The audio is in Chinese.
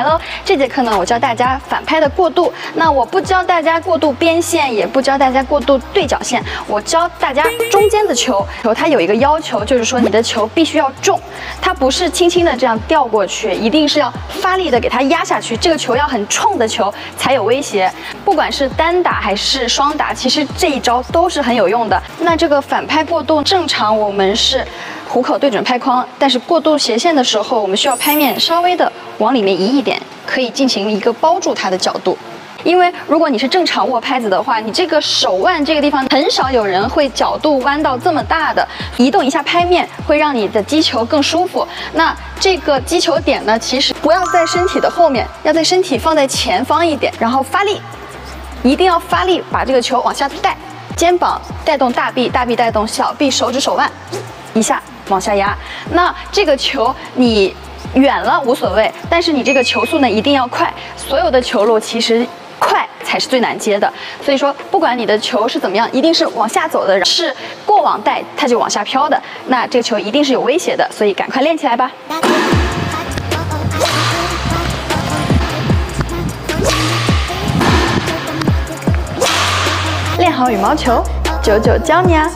来喽！这节课呢，我教大家反拍的过渡。那我不教大家过渡边线，也不教大家过渡对角线，我教大家中间的球。球它有一个要求，就是说你的球必须要重，它不是轻轻的这样掉过去，一定是要发力的给它压下去。这个球要很冲的球才有威胁。不管是单打还是双打，其实这一招都是很有用的。那这个反拍过渡，正常我们是。虎口对准拍框，但是过渡斜线的时候，我们需要拍面稍微的往里面移一点，可以进行一个包住它的角度。因为如果你是正常握拍子的话，你这个手腕这个地方很少有人会角度弯到这么大的，移动一下拍面会让你的击球更舒服。那这个击球点呢，其实不要在身体的后面，要在身体放在前方一点，然后发力，一定要发力把这个球往下带，肩膀带动大臂，大臂带动小臂、手指、手腕，一下。往下压，那这个球你远了无所谓，但是你这个球速呢一定要快。所有的球路其实快才是最难接的，所以说不管你的球是怎么样，一定是往下走的，是过网带它就往下飘的，那这个球一定是有威胁的，所以赶快练起来吧。练好羽毛球，九九教你啊。